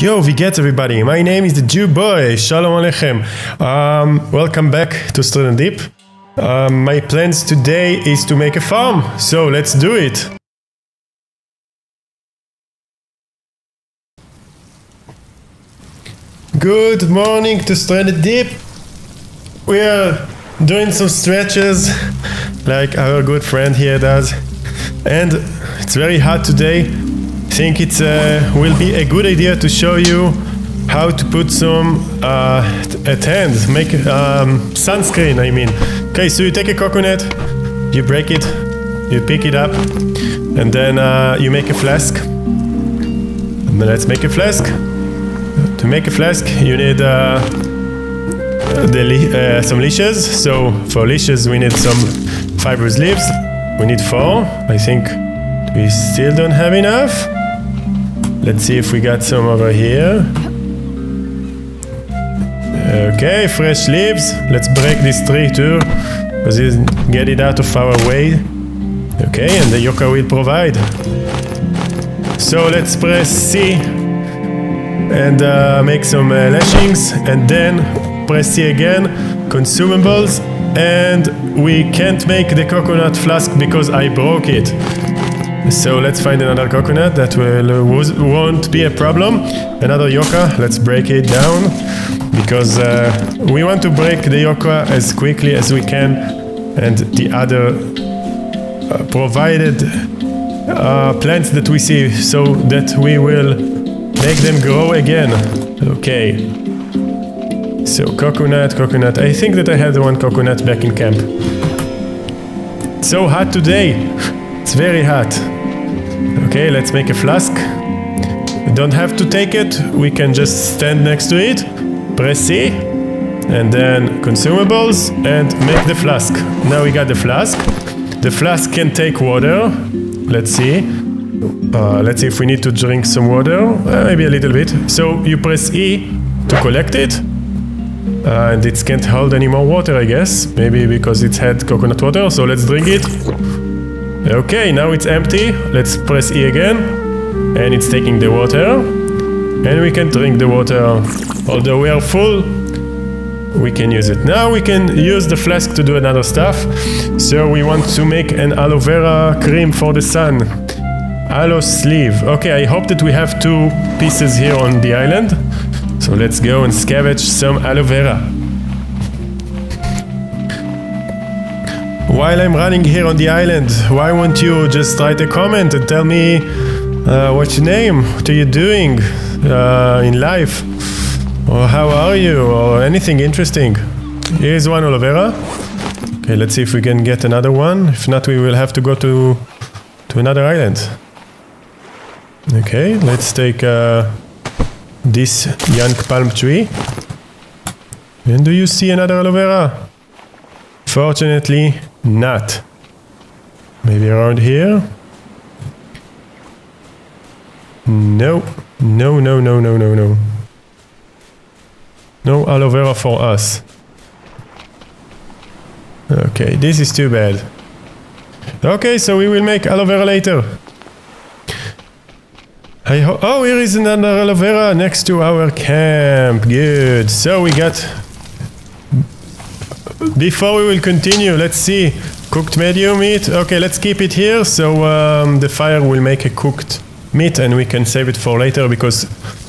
Yo, wie geht's everybody? My name is the Jew Boy. Shalom Aleichem. Um, welcome back to Stranded Deep. Um, my plans today is to make a farm, so let's do it. Good morning to Stranded Deep. We are doing some stretches like our good friend here does. And it's very hot today. I think it uh, will be a good idea to show you how to put some uh, a tent, make um, sunscreen, I mean. Okay, so you take a coconut, you break it, you pick it up, and then uh, you make a flask. And let's make a flask. To make a flask, you need uh, uh, some leashes. So for leashes, we need some fibrous leaves. We need four. I think we still don't have enough. Let's see if we got some over here. Okay, fresh leaves. Let's break this tree too, because get it out of our way. Okay, and the yoka will provide. So let's press C and uh, make some uh, lashings, and then press C again, consumables, and we can't make the coconut flask because I broke it. So let's find another coconut that will, uh, won't be a problem. Another yoka, let's break it down because uh, we want to break the yoka as quickly as we can, and the other uh, provided uh, plants that we see so that we will make them grow again. Okay. So coconut, coconut. I think that I had one coconut back in camp. It's so hot today. It's very hot. Okay, let's make a flask. We don't have to take it. We can just stand next to it, press C, and then consumables, and make the flask. Now we got the flask. The flask can take water. Let's see. Uh, let's see if we need to drink some water. Uh, maybe a little bit. So you press E to collect it. Uh, and it can't hold any more water, I guess. Maybe because it's had coconut water. So let's drink it. Okay, now it's empty. Let's press E again. And it's taking the water. And we can drink the water. Although we are full, we can use it. Now we can use the flask to do another stuff. So we want to make an aloe vera cream for the sun. Aloe sleeve. Okay, I hope that we have two pieces here on the island. So let's go and scavenge some aloe vera. While I'm running here on the island, why won't you just write a comment and tell me uh, what's your name, what are you doing uh, in life, or how are you, or anything interesting. Here's one aloe vera. Okay, let's see if we can get another one. If not, we will have to go to to another island. Okay, let's take uh, this young palm tree. And do you see another aloe vera? Fortunately, not. Maybe around here? No. No, no, no, no, no, no. No aloe vera for us. Okay, this is too bad. Okay, so we will make aloe vera later. I ho oh, here is another aloe vera next to our camp. Good. So we got... Before we will continue, let's see. Cooked medium meat. Okay, let's keep it here. So um, the fire will make a cooked meat and we can save it for later because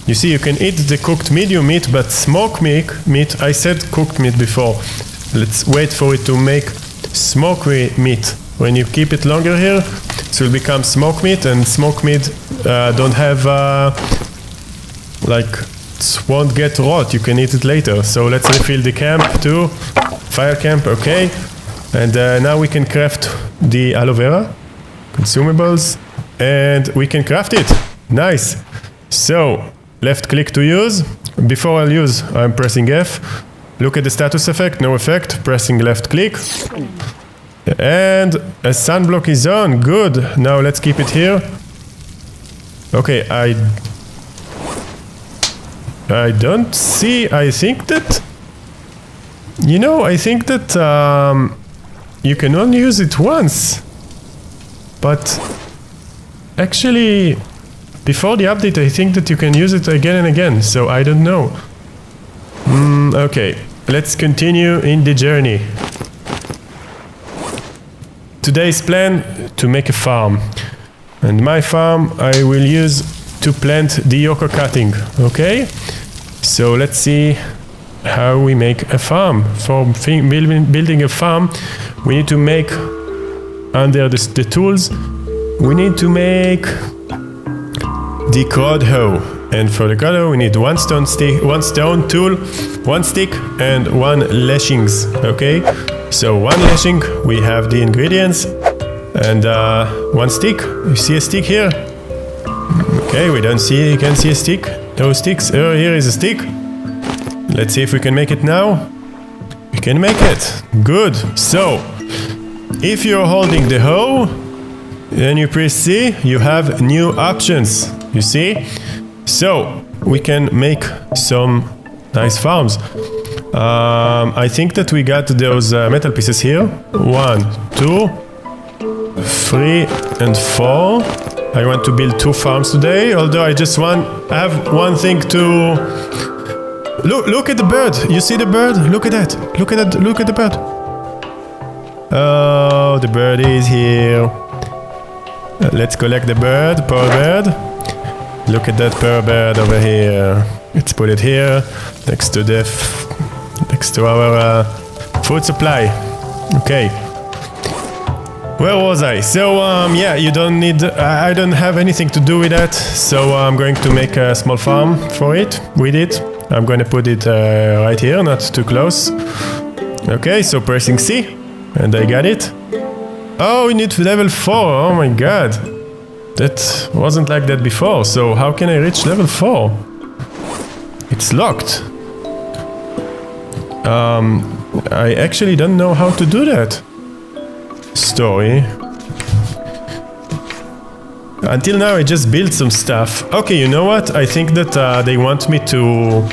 you see you can eat the cooked medium meat but smoke meat, meat I said cooked meat before. Let's wait for it to make smoke meat. When you keep it longer here, it will become smoke meat and smoke meat uh, don't have uh, like it won't get rot you can eat it later so let's refill the camp too fire camp okay. And uh, now we can craft the aloe vera consumables and we can craft it. Nice. So left click to use. Before I'll use I'm pressing F. Look at the status effect no effect. Pressing left click. And a sunblock is on. Good. Now let's keep it here. Okay, I... I don't see... I think that... You know, I think that um, you can only use it once. But... Actually... before the update, I think that you can use it again and again, so I don't know. Mm, okay, let's continue in the journey. Today's plan to make a farm. And my farm I will use to plant the yoko cutting, okay? So let's see how we make a farm. For building, a farm, we need to make under the, the tools, we need to make the crude hoe. And for the crude we need one stone stick, one stone tool, one stick, and one lashings. Okay, so one lashing, we have the ingredients, and uh, one stick. You see a stick here? Okay, we don't see. You can see a stick. No sticks. Oh, here is a stick. Let's see if we can make it now. We can make it. Good. So, if you're holding the hoe, then you press C, you have new options. You see? So, we can make some nice farms. Um, I think that we got those uh, metal pieces here. One, two, three, and four. I want to build two farms today, although I just want I have one thing to Look, look at the bird. You see the bird? Look at that. Look at that. Look at the bird. Oh, the bird is here. Uh, let's collect the bird. Poor bird. Look at that poor bird over here. Let's put it here, next to the, next to our uh, food supply. Okay. Where was I? So, um, yeah, you don't need... I don't have anything to do with that, so I'm going to make a small farm for it, with it. I'm going to put it uh, right here, not too close. Okay, so pressing C, and I got it. Oh, we need level 4, oh my god. That wasn't like that before, so how can I reach level 4? It's locked. Um, I actually don't know how to do that. Story. Until now I just built some stuff. Okay, you know what? I think that uh, they want me to...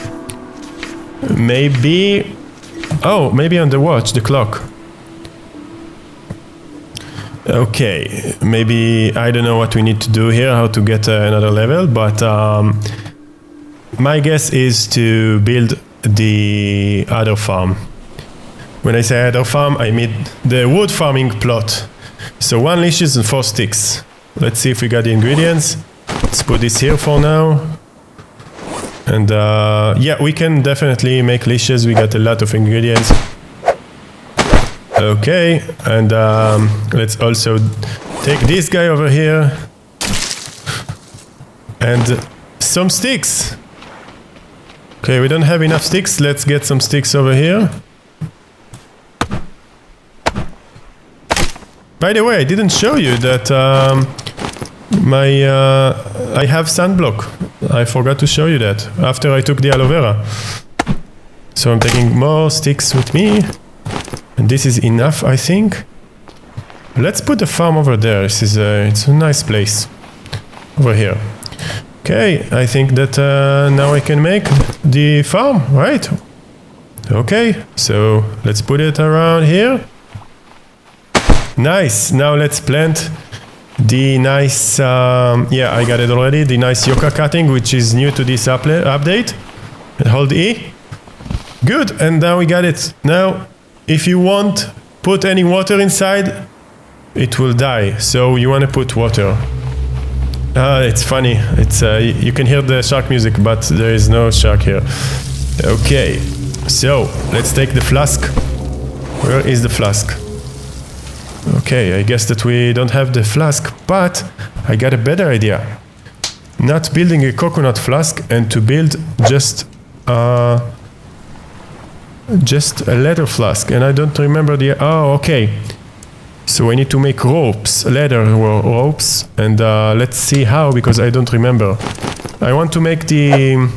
Maybe... Oh, maybe on the watch, the clock. Okay, maybe I don't know what we need to do here, how to get uh, another level, but um, my guess is to build the other farm. When I say other farm, I mean the wood farming plot. So one leashes and four sticks. Let's see if we got the ingredients. Let's put this here for now. And uh, yeah, we can definitely make leashes. We got a lot of ingredients. Okay, and um, let's also take this guy over here. And some sticks. Okay, we don't have enough sticks. Let's get some sticks over here. By the way, I didn't show you that um, my uh, I have sunblock. I forgot to show you that after I took the aloe vera. So I'm taking more sticks with me. And this is enough, I think. Let's put the farm over there. This is a, it's a nice place. Over here. Okay, I think that uh, now I can make the farm, right? Okay, so let's put it around here. Nice. Now let's plant the nice, um, yeah, I got it already. The nice yoka cutting, which is new to this update. Hold E. Good. And now we got it. Now, if you want put any water inside, it will die. So you want to put water. Ah, it's funny. It's uh, you can hear the shark music, but there is no shark here. Okay. So let's take the flask. Where is the flask? Okay, I guess that we don't have the flask, but I got a better idea. Not building a coconut flask and to build just uh, just a leather flask. And I don't remember the... Oh, okay. So I need to make ropes, leather ropes. And uh, let's see how, because I don't remember. I want to make the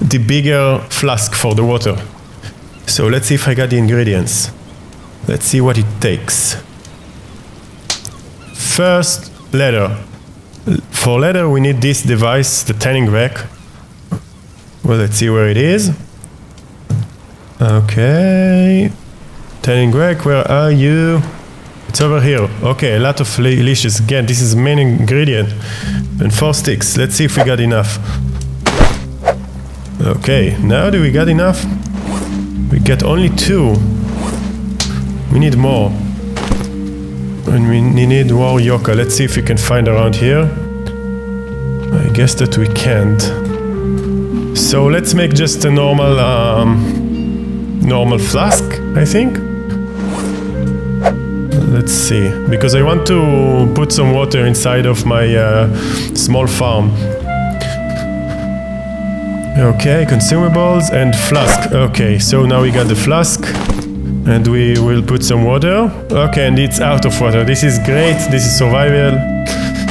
the bigger flask for the water. So let's see if I got the ingredients. Let's see what it takes. First, leather. For leather, we need this device, the tanning rack. Well, let's see where it is. Okay. Tanning rack, where are you? It's over here. Okay, a lot of leashes. Again, this is main ingredient. And four sticks. Let's see if we got enough. Okay, now do we got enough? We get only two. We need more. And we need more yoka. Let's see if we can find around here. I guess that we can't. So let's make just a normal, um, normal flask, I think. Let's see, because I want to put some water inside of my uh, small farm. Okay, consumables and flask. Okay, so now we got the flask and we will put some water. Okay, and it's out of water. This is great. This is survival.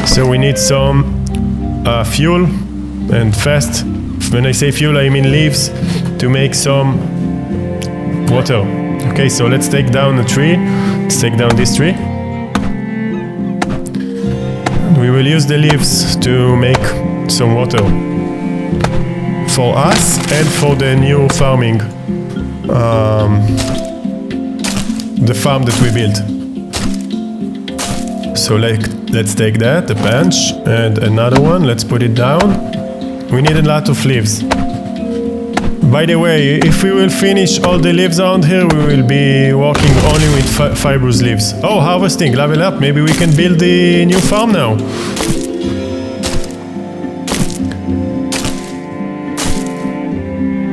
So we need some uh, fuel and fast. When I say fuel, I mean leaves to make some water. Okay, so let's take down a tree. Let's take down this tree. We will use the leaves to make some water for us and for the new farming. Um, the farm that we built. So like, let's take that, a bench, and another one, let's put it down. We need a lot of leaves. By the way, if we will finish all the leaves around here, we will be working only with fi fibrous leaves. Oh, harvesting, level up, maybe we can build the new farm now.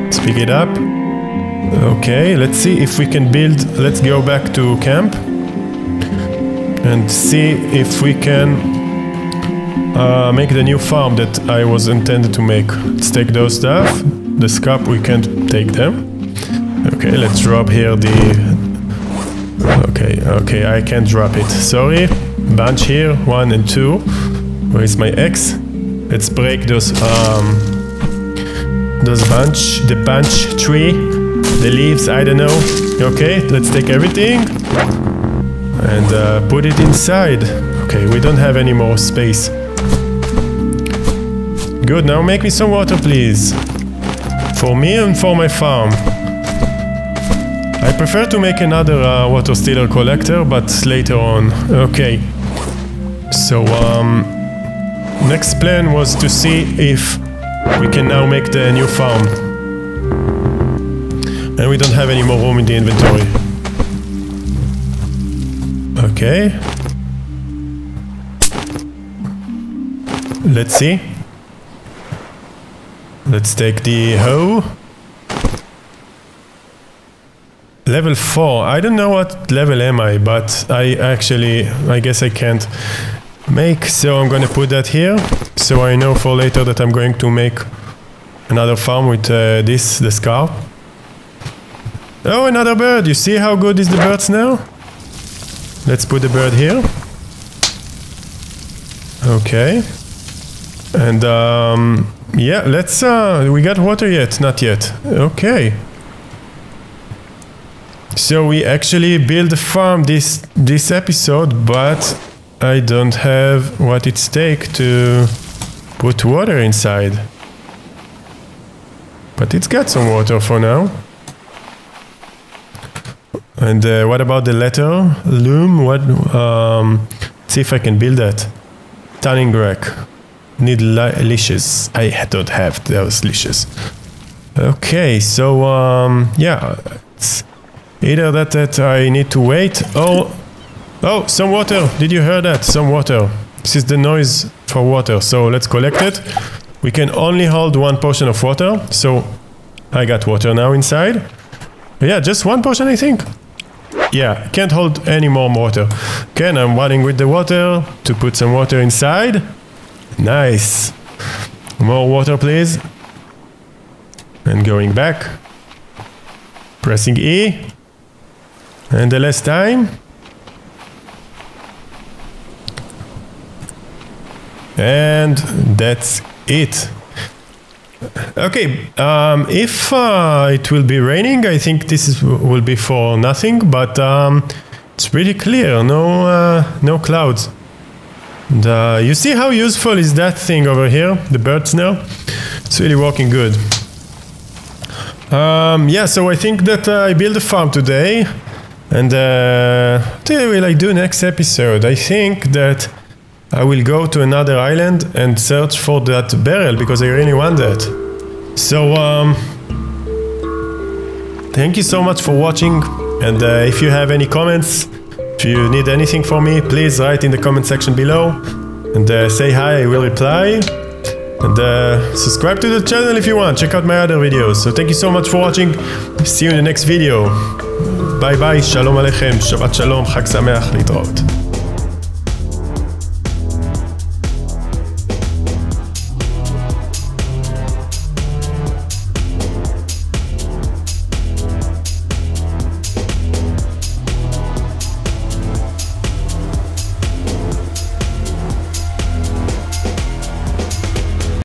Let's pick it up. Okay, let's see if we can build... Let's go back to camp. And see if we can uh, make the new farm that I was intended to make. Let's take those stuff. The scrap, we can't take them. Okay, let's drop here the... Okay, okay, I can't drop it. Sorry. Bunch here, one and two. Where is my X? Let's break those, um... Those bunch, the bunch tree the leaves, I don't know. Okay, let's take everything and uh, put it inside. Okay, we don't have any more space. Good, now make me some water, please. For me and for my farm. I prefer to make another uh, water stealer collector, but later on. Okay. So, um, next plan was to see if we can now make the new farm. And we don't have any more room in the inventory. Okay. Let's see. Let's take the hoe. Level 4. I don't know what level am I, but I actually, I guess I can't make, so I'm gonna put that here. So I know for later that I'm going to make another farm with uh, this, the scarp. Oh, another bird. You see how good is the birds now? Let's put the bird here. Okay. And, um, yeah, let's, uh, we got water yet? Not yet. Okay. So we actually build a farm this, this episode, but I don't have what it takes to put water inside. But it's got some water for now. And uh, what about the letter? Loom? What? Um, see if I can build that. Tanning rack. Need leashes. I don't have those leashes. Okay, so um, yeah, either that that I need to wait. Oh, oh, some water. Did you hear that? Some water. This is the noise for water. So let's collect it. We can only hold one portion of water. So I got water now inside. Yeah, just one portion, I think. Yeah, can't hold any more water. Okay, I'm running with the water to put some water inside. Nice. More water, please. And going back. Pressing E. And the last time. And that's it. Okay, um, if uh, it will be raining, I think this is, will be for nothing, but um, it's pretty clear, no, uh, no clouds. And, uh, you see how useful is that thing over here, the birds now? It's really working good. Um, yeah, so I think that uh, I built a farm today. And uh, what will I do next episode? I think that I will go to another island and search for that barrel because I really want that. So, um, thank you so much for watching. And uh, if you have any comments, if you need anything from me, please write in the comment section below and uh, say hi, I will reply. And uh, subscribe to the channel if you want. Check out my other videos. So thank you so much for watching. See you in the next video. ביי ביי, שלום עליכם, שבת שלום, חג שמח, להתראות.